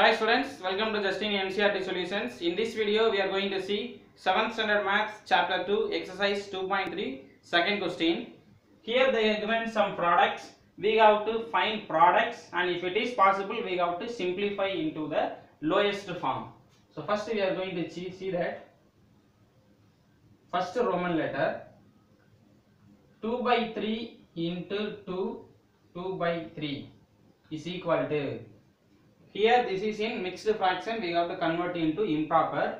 Hi students, welcome to Justin NCERT Solutions. In this video, we are going to see 7th standard maths chapter 2 exercise 2.3 second question. Here they are given some products. We have to find products and if it is possible, we have to simplify into the lowest form. So first we are going to see, see that first Roman letter 2 by 3 into 2 2 by 3 is equal to here this is in mixed fraction. We have to convert into improper.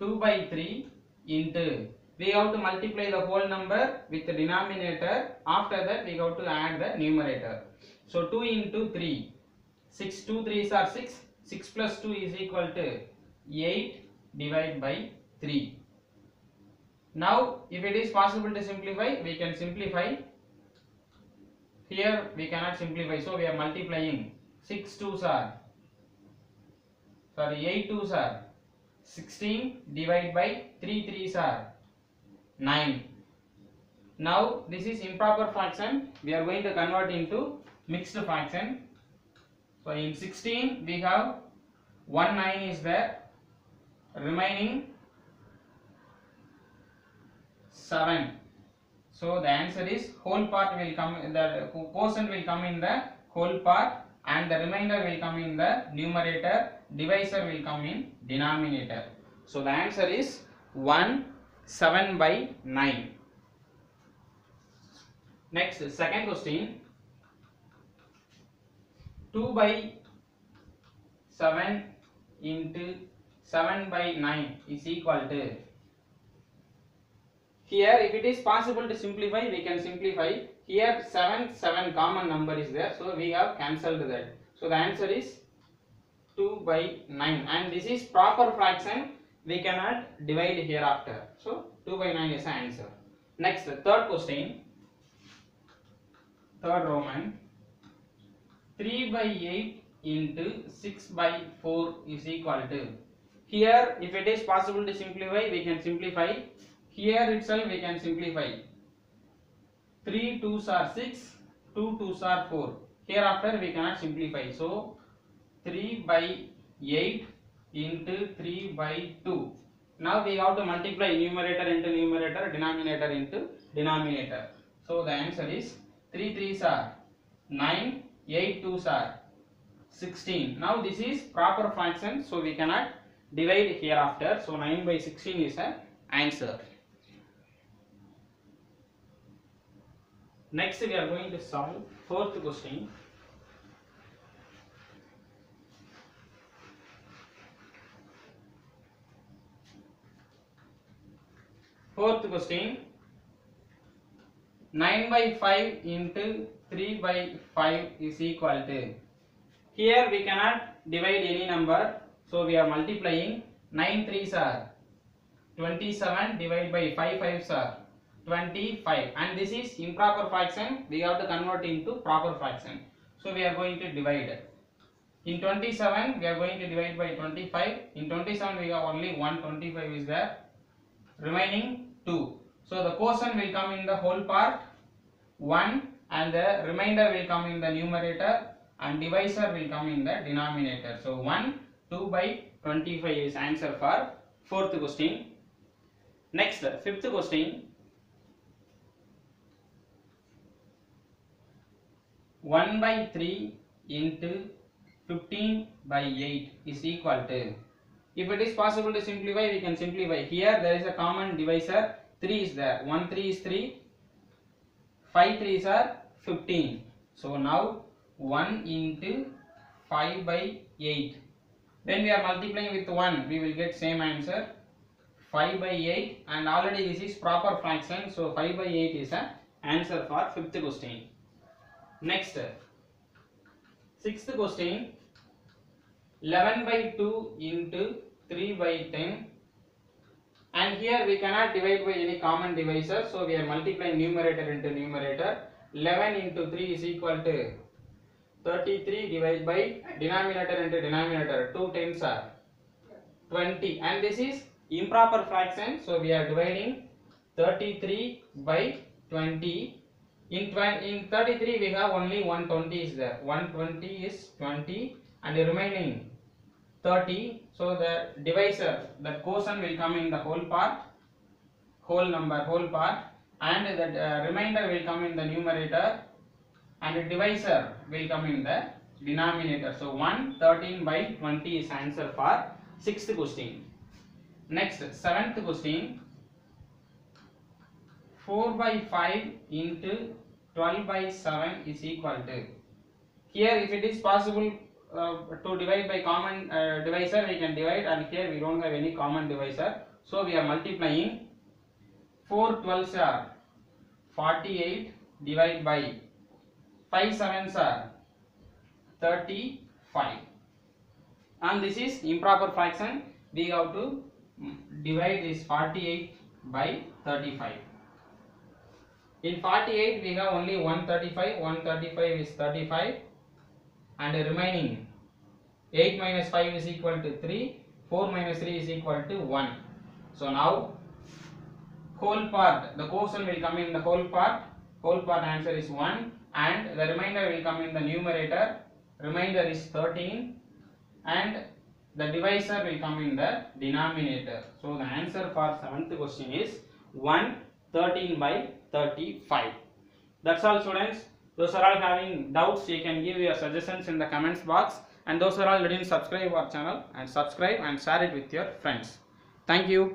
2 by 3 into. We have to multiply the whole number with the denominator. After that we have to add the numerator. So 2 into 3 6 2 3s are 6 6 plus 2 is equal to 8 divided by 3 now if it is possible to simplify we can simplify. Here we cannot simplify so we are multiplying 6 2s are sorry 8 2s are 16 divided by 3 3s are 9 now this is improper fraction we are going to convert into mixed fraction so in 16 we have 1 9 is there remaining 7 so the answer is whole part will come the quotient will come in the whole part and the remainder will come in the numerator divisor will come in denominator. So the answer is 1 7 by 9 next second question. 2 by 7 into 7 by 9 is equal to here if it is possible to simplify we can simplify here 7 7 common number is there so we have cancelled that. So the answer is 2 by 9 and this is proper fraction we cannot divide hereafter. So 2 by 9 is the answer. Next third question. Third roman. 3 by 8 into 6 by 4 is equal to. Here if it is possible to simplify we can simplify. Here itself we can simplify 3 2s are 6 2 2s are 4 hereafter we cannot simplify. So 3 by 8 into 3 by 2 now we have to multiply numerator into numerator denominator into denominator. So the answer is 3 3s are 9 8 2s are 16 now this is proper fraction so we cannot divide hereafter. So 9 by 16 is the answer Next we are going to solve fourth question. Fourth question. 9 by 5 into 3 by 5 is equal to. Here we cannot divide any number so we are multiplying. 9 3s are 27 divided by 5 5s are 25 and this is improper fraction. We have to convert into proper fraction. So we are going to divide. In 27 we are going to divide by 25 in 27 we have only 125 is there remaining 2 so the quotient will come in the whole part. 1 and the remainder will come in the numerator and divisor will come in the denominator. So 1 2 by 25 is answer for fourth question. Next fifth question 1 by 3 into 15 by 8 is equal to if it is possible to simplify we can simplify. Here there is a common divisor. 3 is there. 1 3 is 3 5 3s are 15 so now 1 into 5 by 8 when we are multiplying with 1 we will get same answer. 5 by 8 and already this is proper fraction. So 5 by 8 is a answer for fifth question Next, sixth question. 11 by 2 into 3 by 10 and here we cannot divide by any common divisor so we are multiplying numerator into numerator. 11 into 3 is equal to 33 divided by denominator into denominator. 2 tens are 20 and this is improper fraction so we are dividing 33 by 20 in 20, in 33 we have only 120 is there. 120 is 20 and the remaining 30 so the divisor the quotient will come in the whole part whole number whole part. And the uh, remainder will come in the numerator. And the divisor will come in the denominator. So 1 13 by 20 is answer for sixth question. Next seventh question 4 by 5 into 12 by 7 is equal to. Here if it is possible uh, to divide by common uh, divisor we can divide and here we don't have any common divisor. So we are multiplying 4 12s are 48 divided by 5 7s are 35 and this is improper fraction. We have to mm, divide this 48 by 35 in 48 we have only 135 135 is 35 and remaining 8 minus 5 is equal to 3 4 minus 3 is equal to 1 so now whole part the quotient will come in the whole part. Whole part answer is 1 and the remainder will come in the numerator. Remainder is 13 and the divisor will come in the denominator. So the answer for seventh question is 1 13 by 35 that's all students. Those are all having doubts you can give your suggestions in the comments box. And those are all didn't subscribe our channel and subscribe and share it with your friends. Thank you